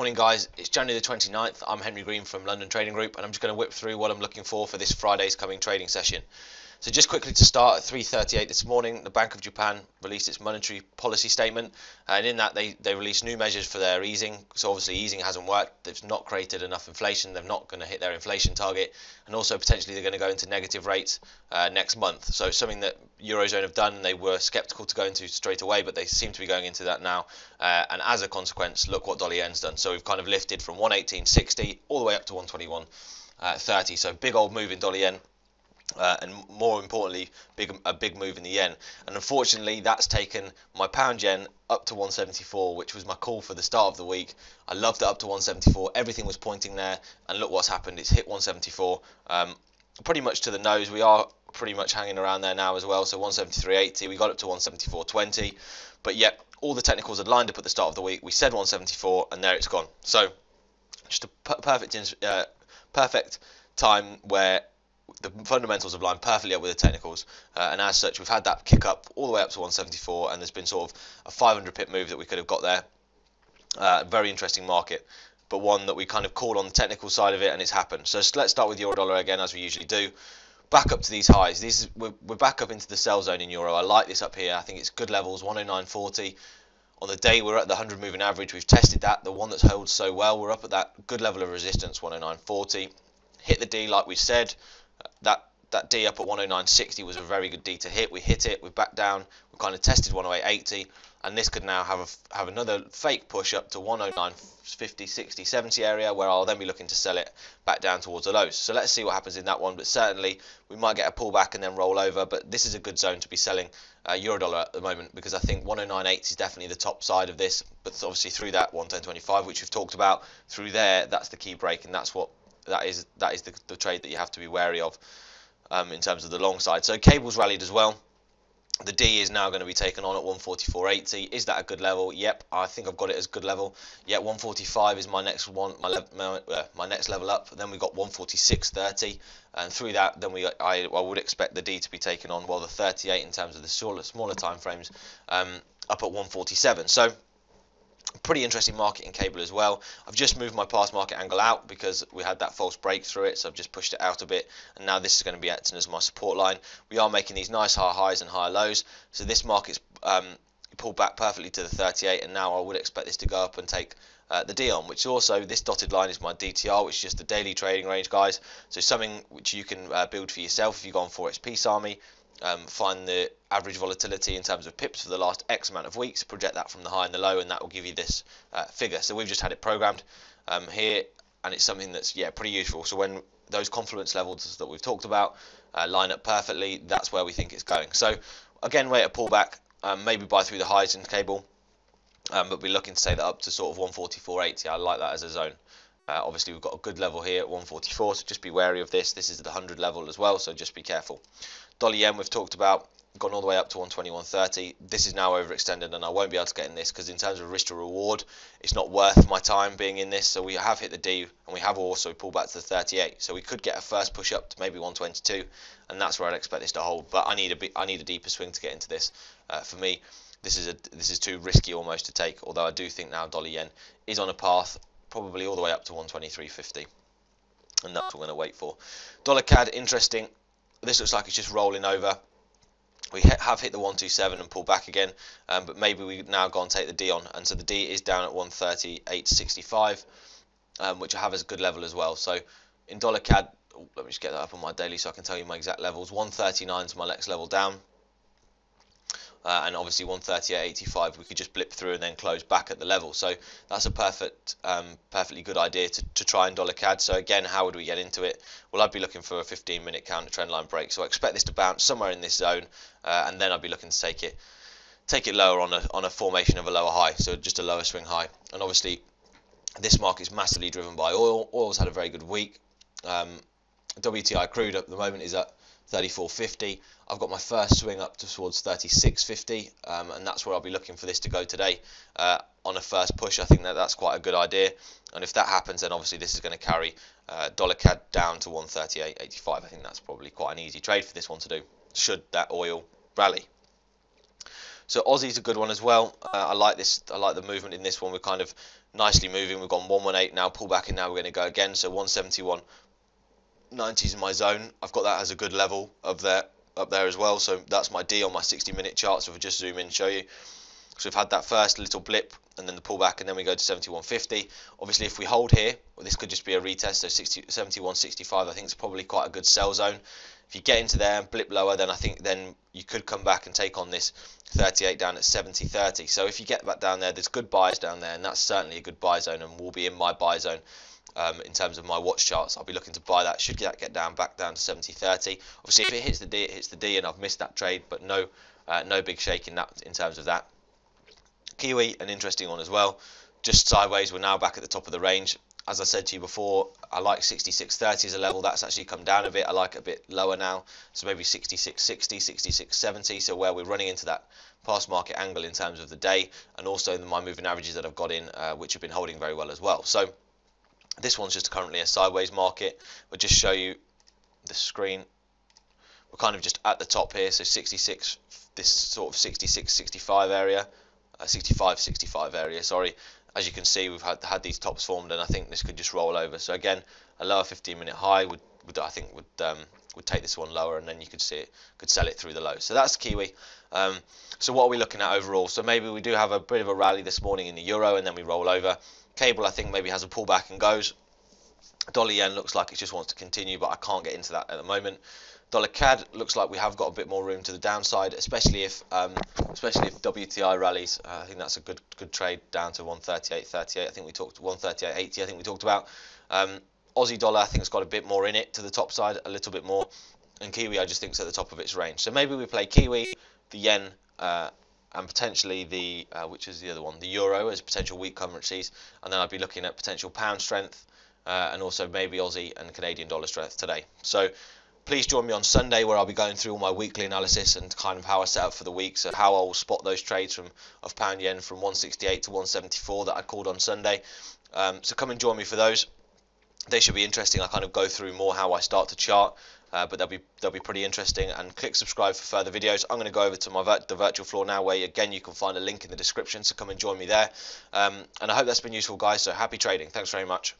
Morning guys, it's January the 29th. I'm Henry Green from London Trading Group and I'm just going to whip through what I'm looking for for this Friday's coming trading session. So just quickly to start, at 3.38 this morning, the Bank of Japan released its monetary policy statement, and in that they, they released new measures for their easing. So obviously easing hasn't worked. They've not created enough inflation. They're not going to hit their inflation target, and also potentially they're going to go into negative rates uh, next month. So something that Eurozone have done, they were sceptical to go into straight away, but they seem to be going into that now. Uh, and as a consequence, look what dollar yen's done. So we've kind of lifted from 118.60 all the way up to 121.30. Uh, So big old move in dollar yen. Uh, and more importantly, big a big move in the yen. And unfortunately, that's taken my pound yen up to 174, which was my call for the start of the week. I loved it up to 174. Everything was pointing there, and look what's happened. It's hit 174, um, pretty much to the nose. We are pretty much hanging around there now as well. So 173.80. We got up to 174.20, but yet all the technicals had lined up at the start of the week. We said 174, and there it's gone. So just a perfect, uh, perfect time where the fundamentals have lined perfectly up with the technicals, uh, and as such, we've had that kick up all the way up to 174, and there's been sort of a 500 pip move that we could have got there. Uh, very interesting market, but one that we kind of called on the technical side of it, and it's happened. So let's start with euro dollar again, as we usually do. Back up to these highs. These we're, we're back up into the sell zone in euro. I like this up here. I think it's good levels. 109.40. On the day we're at the 100 moving average. We've tested that. The one that's held so well. We're up at that good level of resistance. 109.40. Hit the D like we said that that D up at 109.60 was a very good D to hit. We hit it, we've backed down, we've kind of tested 108.80, and this could now have a, have another fake push up to 109.50, 60, 70 area, where I'll then be looking to sell it back down towards the lows. So let's see what happens in that one, but certainly we might get a pullback and then roll over, but this is a good zone to be selling uh, at the moment because I think 109.8 is definitely the top side of this, but obviously through that 110.25, which we've talked about, through there, that's the key break, and that's what that is that is the, the trade that you have to be wary of um, in terms of the long side. So cables rallied as well. The D is now going to be taken on at 144.80. Is that a good level? Yep, I think I've got it as good level. Yeah, 145 is my next one, my, my, uh, my next level up. Then we got 146.30, and through that, then we I, I would expect the D to be taken on, while the 38 in terms of the smaller, smaller time frames um, up at 147. So pretty interesting market in cable as well. I've just moved my past market angle out because we had that false break through it, so I've just pushed it out a bit, and now this is going to be acting as my support line. We are making these nice high highs and high lows, so this market's um, pulled back perfectly to the 38, and now I would expect this to go up and take uh, the D on, which also this dotted line is my DTR, which is just the daily trading range, guys. So something which you can uh, build for yourself if you go on Forex Peace Army um, find the average volatility in terms of pips for the last X amount of weeks, project that from the high and the low, and that will give you this uh, figure. So we've just had it programmed um, here, and it's something that's yeah pretty useful. So when those confluence levels that we've talked about uh, line up perfectly, that's where we think it's going. So again, wait a pullback, um, maybe buy through the highs in cable, um, but we're looking to take that up to sort of 144.80. I like that as a zone. Uh, obviously, we've got a good level here at 144, so just be wary of this. This is the 100 level as well, so just be careful. Dollar yen we've talked about, gone all the way up to 121.30. This is now overextended, and I won't be able to get in this because in terms of risk to reward, it's not worth my time being in this. So we have hit the D, and we have also pulled back to the 38. So we could get a first push up to maybe 122, and that's where I'd expect this to hold. But I need a I need a deeper swing to get into this. Uh, for me, this is a this is too risky almost to take. Although I do think now dollar yen is on a path probably all the way up to 123.50 and that's what we're going to wait for. Dollar cad interesting. This looks like it's just rolling over. We have hit the 127 and pulled back again um, but maybe we now go and take the D on. And so the D is down at 138.65 um, which I have as a good level as well. So in dollar CAD oh, let me just get that up on my daily so I can tell you my exact levels. 139 is my next level down uh, and obviously 138.85 we could just blip through and then close back at the level. So that's a perfect um, perfectly good idea to, to try and dollar CAD. So again how would we get into it? Well I'd be looking for a 15 minute counter trend line break. So I expect this to bounce somewhere in this zone uh, and then I'd be looking to take it take it lower on a, on a formation of a lower high. So just a lower swing high. And obviously this market is massively driven by oil. Oil's had a very good week. Um, WTI crude at the moment is at 34.50. I've got my first swing up towards 36.50, um, and that's where I'll be looking for this to go today. Uh, on a first push, I think that that's quite a good idea. And if that happens, then obviously this is going to carry uh, dollar CAD down to 138.85. I think that's probably quite an easy trade for this one to do, should that oil rally. So Aussie's a good one as well. Uh, I like this. I like the movement in this one. We're kind of nicely moving. We've gone 118 now, pull back and now we're going to go again. So 171 90s in my zone. I've got that as a good level of there up there as well. So that's my D on my 60 minute chart. So if I just zoom in and show you. So we've had that first little blip and then the pullback and then we go to 71.50. Obviously if we hold here, well, this could just be a retest. So 60, 71.65 I think is probably quite a good sell zone. If you get into there and blip lower, then I think then you could come back and take on this 38 down at 70.30. So if you get that down there, there's good buys down there, and that's certainly a good buy zone, and will be in my buy zone um, in terms of my watch charts. I'll be looking to buy that. Should that get down back down to 70.30. Obviously, if it hits the D, it hits the D, and I've missed that trade, but no, uh, no big shake in that in terms of that. Kiwi, an interesting one as well. Just sideways, we're now back at the top of the range as I said to you before, I like 66.30 as a level. That's actually come down a bit. I like a bit lower now. So maybe 66.60, 66.70. So where we're running into that past market angle in terms of the day and also my moving averages that I've got in, uh, which have been holding very well as well. So this one's just currently a sideways market. We'll just show you the screen. We're kind of just at the top here. So 66, this sort of 66, 65 area. Uh, 65, 65 area, sorry, as you can see, we've had had these tops formed, and I think this could just roll over. So again, a lower 15-minute high would, would I think would um, would take this one lower, and then you could see it could sell it through the low. So that's Kiwi. Um, so what are we looking at overall? So maybe we do have a bit of a rally this morning in the euro, and then we roll over. Cable, I think maybe has a pullback and goes. Dollar yen looks like it just wants to continue, but I can't get into that at the moment. Dollar CAD looks like we have got a bit more room to the downside, especially if um, especially if WTI rallies. Uh, I think that's a good good trade down to 138.38. I think we talked 138.80. I think we talked about. Um, Aussie dollar I think it's got a bit more in it to the top side, a little bit more, and Kiwi I just think is at the top of its range. So maybe we play Kiwi, the yen. Uh, and potentially the uh, which is the other one, the euro as potential weak currencies, and then I'd be looking at potential pound strength, uh, and also maybe Aussie and Canadian dollar strength today. So please join me on Sunday where I'll be going through all my weekly analysis and kind of how I set up for the week. So how I will spot those trades from of pound yen from 168 to 174 that I called on Sunday. Um, so come and join me for those. They should be interesting. I kind of go through more how I start to chart. Uh, but they'll be they'll be pretty interesting. And click subscribe for further videos. I'm going to go over to my vir the virtual floor now, where again you can find a link in the description. So come and join me there. Um, and I hope that's been useful, guys. So happy trading. Thanks very much.